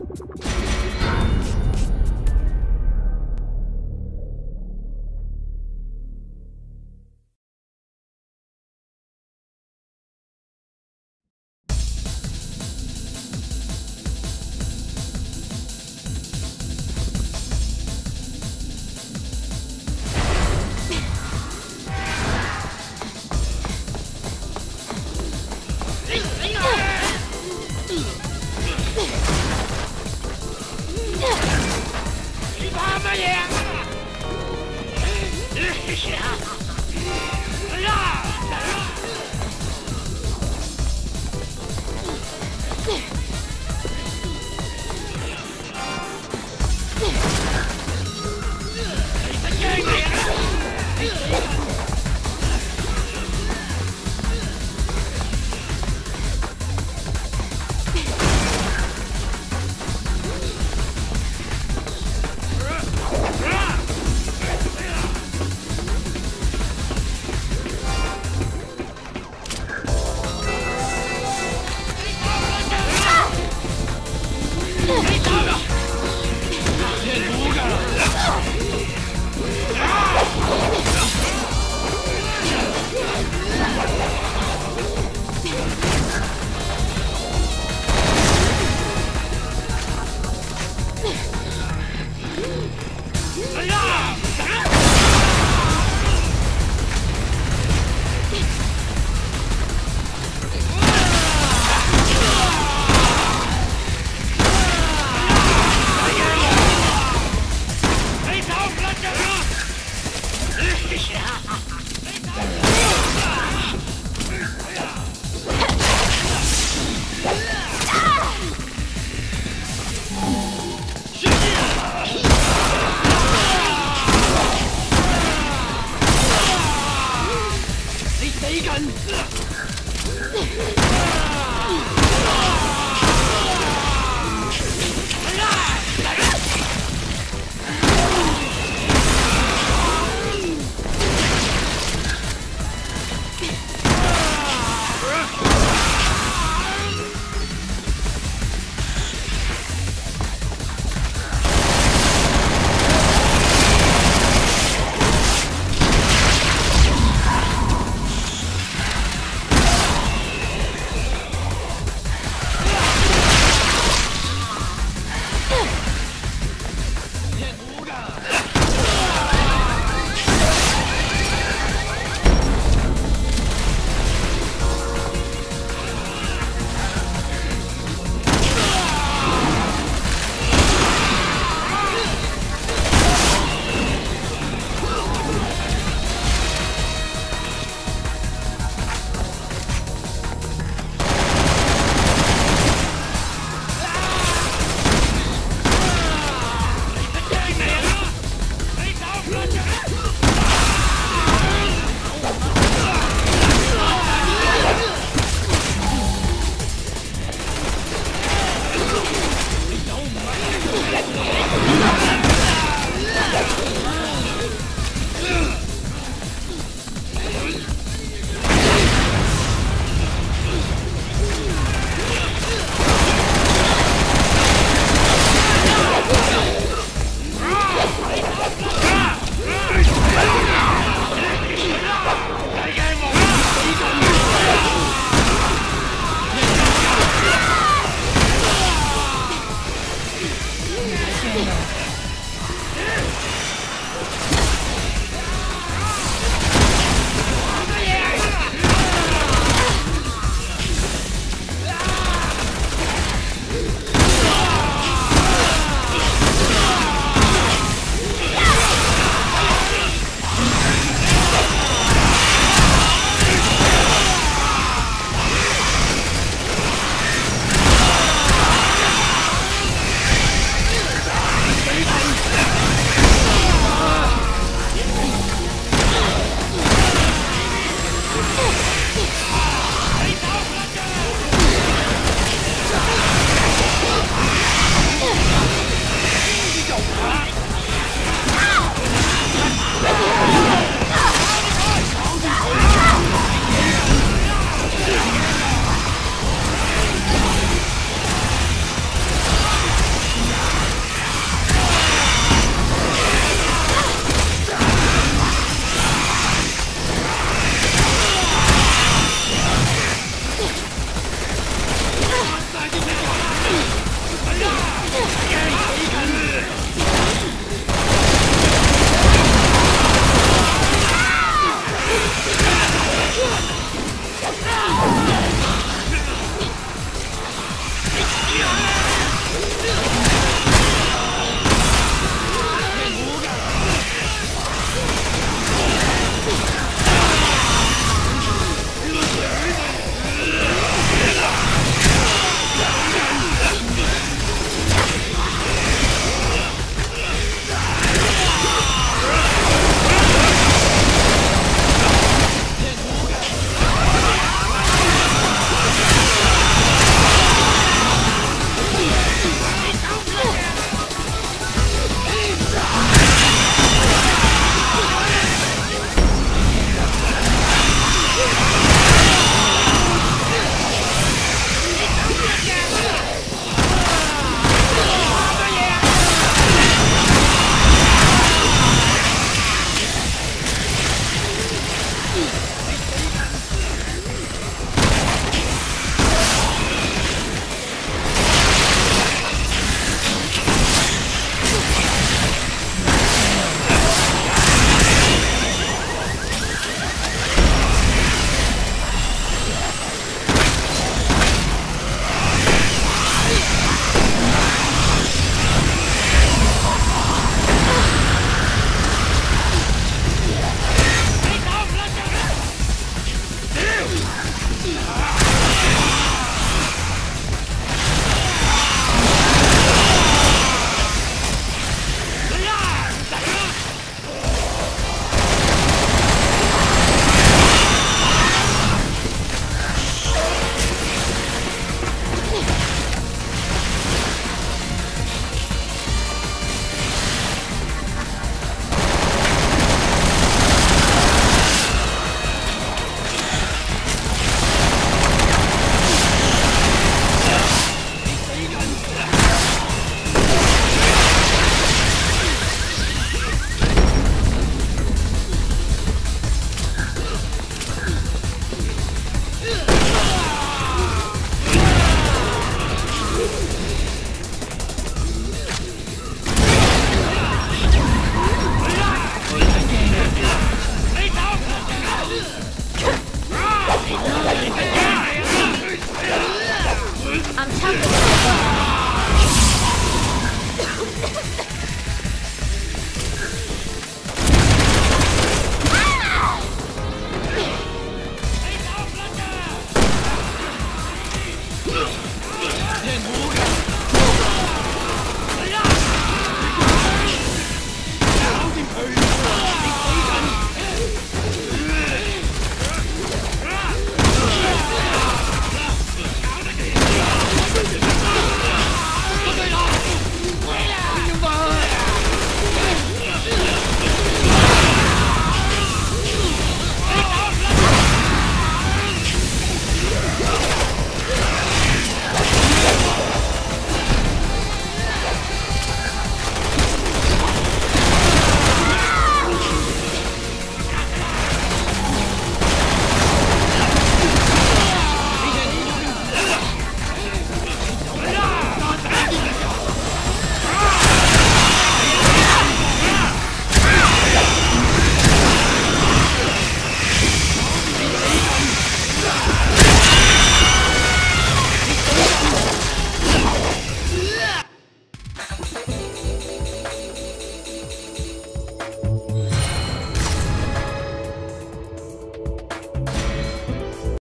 you 哎死